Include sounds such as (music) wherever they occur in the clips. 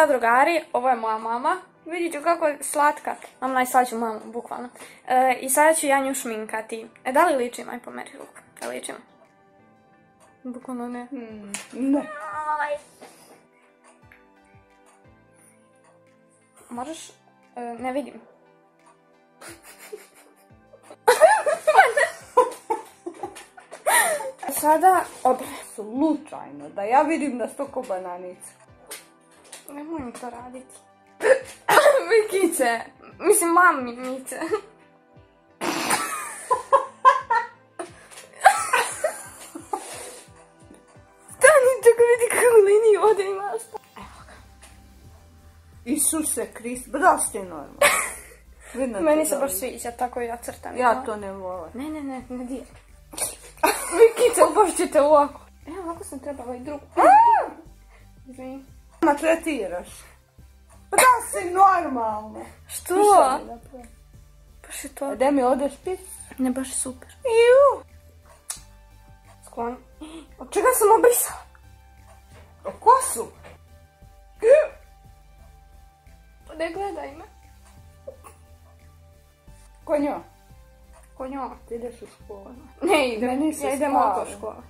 Ćao drugari, ovo je moja mama. Vidite kako je slatka. Mam najslađu mamu, bukvalno. E, I sada ću ja nju šminkati. E, da li ličim? Aj pomeri ruku. Da li ličim? Bukvalno ne. Hmm, ne. Možeš? E, ne vidim. (laughs) Sada obre. Slučajno, da ja vidim da sto ko bananica. Nemoj mi to raditi. Vikice. (laughs) Mislim, mamice. Stani, (laughs) čekaj, vidi kakvu liniju ovdje imaš. Isuse Krist, da li ste normalno? (laughs) Da Meni se baš sviđa, tako ja crtam. Ja to ne volim. Ne, ne, ne, ne diraj. Vikice, ubošćete ovako. Evo, ovako sam trebala i drugu. Izvini. Maltretiraš. Pa da si normalno? Što? Baš je to. Da mi odeš pis? Ne, baš je super. Iu. Skloni. Od čega sam obrisala? O kosu? Pa Ne gledaj me. Ko njoj? Ko njoj. Ti ideš u školu. Ne idem, Meni se ja idem auto škola.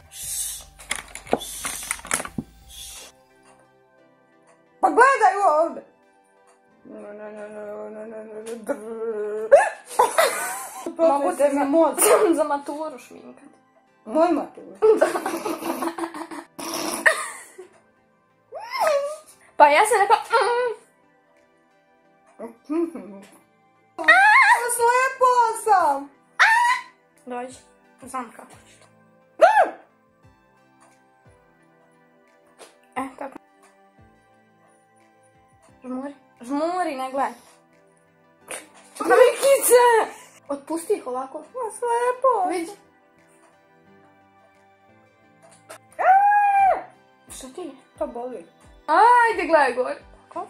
Mogu te za, (laughs) za maturu šminkat. Moj matur. (laughs) Pa ja sam rekla... mm. (laughs) Slepo sam. Dođi, znam kako ću. E, ne gledaj. Vikice! Otpusti ih ovako. Slepo. Vidi. Što ti je? To boli. Ajde, gledaj gore. Tako.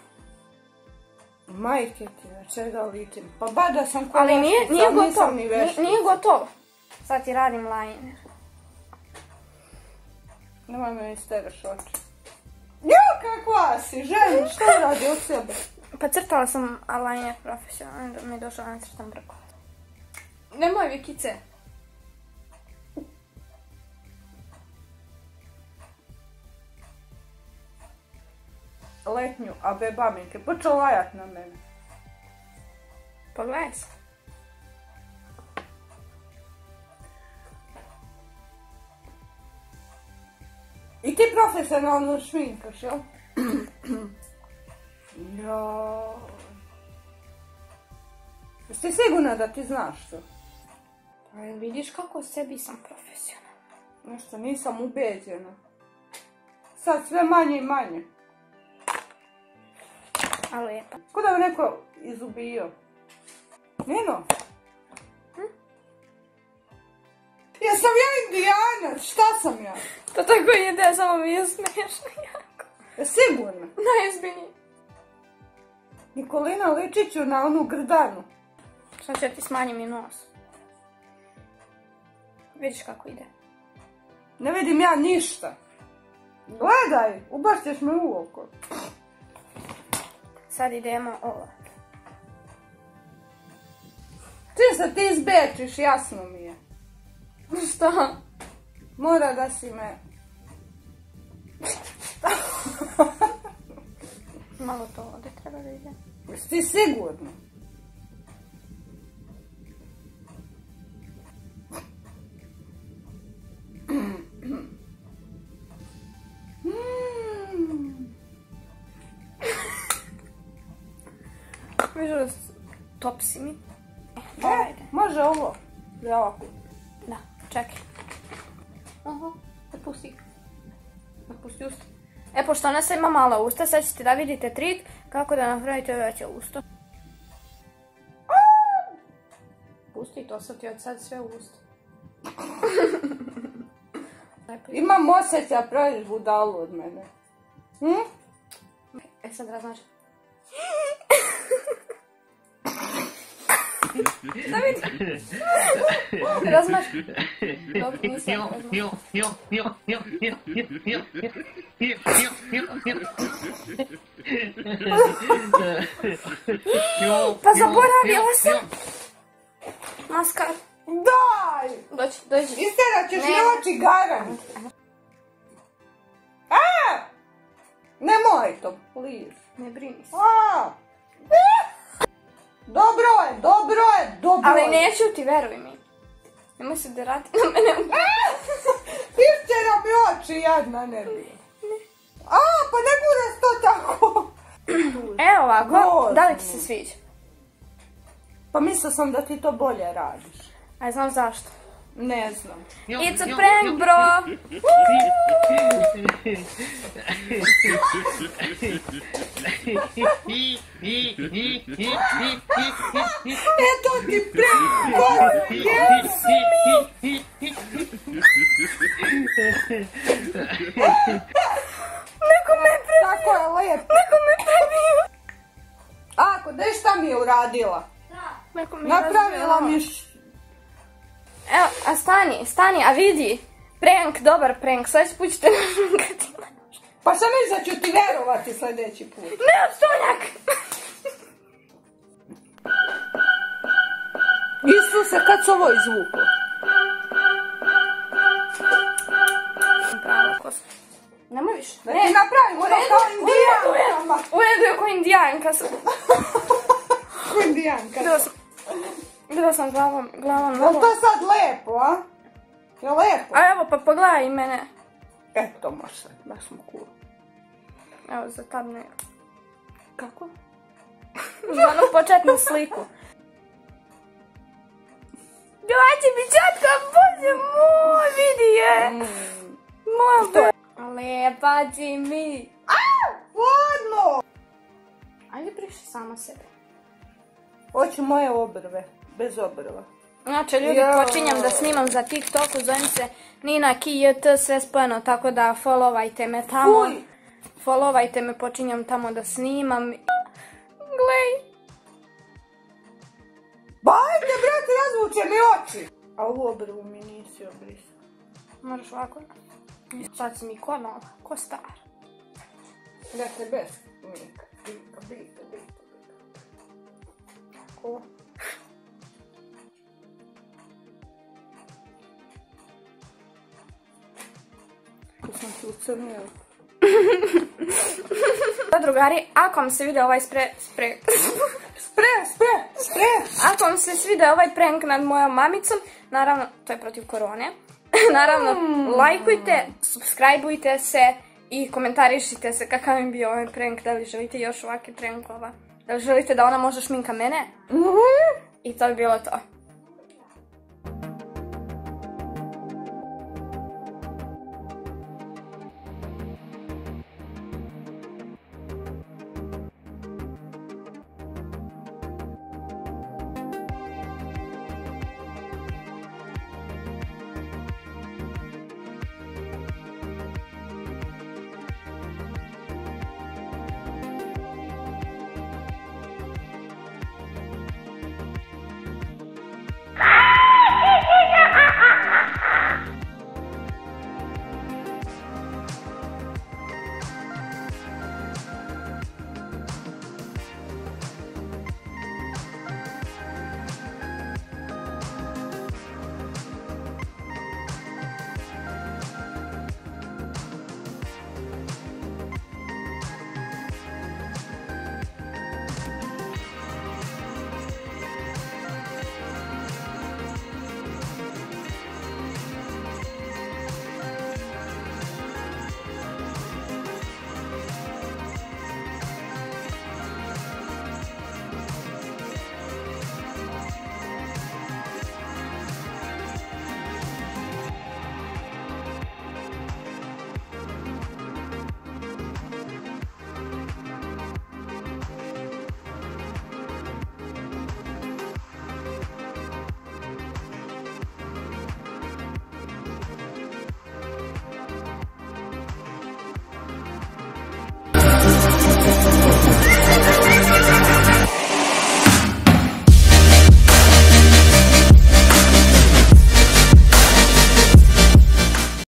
Majke ti, na čega ličim? Pa bada sam ko Ali nije, nije nisam gotovo. ni Nije, veštica. nije gotovo. Sad ti radim liner. Nemoj me isteraš oči. Jo, kakva si, ženi, što radi od sebe? Pa crtala sam liner profesionalno, onda mi je došlo da crtam brko. Nemoj Vikice. Letnju, a bebaminke, počeo lajat na mene. Pogledaj se. I ti profesionalno šminkaš, jel? (clears throat) Jo. Jesi sigurna da ti znaš to? Pa vidiš kako sebi sam profesionalna. Nešto nisam ubeđena. Sad sve manje i manje. A lijepa. Ko da me neko izubio. Nino? Hm? Jesam ja indijanac? Šta sam ja? To tako ide, samo mi je smiješno jako. Je sigurna? Nikolina ličiću na onu grdanu. Sad ću ja ti smanjim i nos. Vidiš kako ide. Ne vidim ja ništa. Gledaj, ubašćeš me u oko. Sad idemo ovo. Čim se ti izbečiš, jasno mi je. Šta? Mora da si me... Malo to ovdje treba da ide. Jesi ti sigurno? (clears throat) S- top si mi? E, Ajde. može ovo. Za ovako. Da, čekaj. Aha, otpusti. Otpusti usta. E, pošto ona sad ima mala usta, sad ćete da vidite trik kako da napravite veće usto. Pusti to, sad ti od sad sve usta. Imam osjećaj praviš budalu od mene. Hm? E, sad raznaš. Da vidi. Razmaš. Dobro, nisam razmaš. Pa zaboravila sam. Maskar. Daj! Dođi, dođi. Isterat ćeš Ne. mi oči garant. A! Nemoj to, please. Ne brini se. A! Dobro je, dobro je, dobro Ali neću ti, veruj mi. Nemoj se da rati na mene. (laughs) Istera mi oči, jadna ne bi. A, pa ne bude to tako. (clears throat) Evo ovako, da li ti se sviđa? Pa mislio sam da ti to bolje radiš. Aj, znam zašto. Ne znam. It's a prank, bro! Eto ti prank! Neko me pre... Tako je lep. Neko me prebio! Ako, da šta mi je uradila? Napravila mi stani, a vidi. Prank, dobar prank, sljedeći put ćete našminkati. Pa sam mislila da ću ti verovati sljedeći put. Ne, odstonjak! Isuse, kad se ovo izvuklo? Nemoj više. Da ti napravim ono kao indijanka. U redu je ko indijanka sam. (laughs) Kao indijanka. Sam... Bila sam glavom, glavom Jel to sad lepo, a? Je lepo? A evo, pa pogledaj i mene. Eto, može sad, baš smo cool. Evo, za tad ne. Kako? Za onu početnu sliku. Dođi mi čatka, bože moj, vidi je. Moja bo... Lepa ti mi. Ladno! Ajde priši sama sebe. Hoću moje obrve, bez obrva. Znači, ljudi, Jao. počinjem da snimam za TikToku, zovem se Nina KJT, sve spojeno, tako da followajte me tamo. Fuj. Followajte me, počinjem tamo da snimam. Glej. Ba, ajde, brate, razvuče mi oči! A ovu obrvu mi nisi obrisao. Moraš ovako. Sad si mi ko nova, ko star. Dakle, bez mika. Bika, bika, bika. Ko? Ucrnila. (laughs) Da, drugari, ako vam se vide ovaj spre... spre... (laughs) Spre, spre, spre! Ako vam se svide ovaj prank nad mojom mamicom, naravno, to je protiv korone, (laughs) naravno, lajkujte, subscribeujte se i komentarišite se kakav im bio ovaj prank, da li želite još ovakve prankova, da li želite da ona može šminka mene Mhm. i to bi bilo to.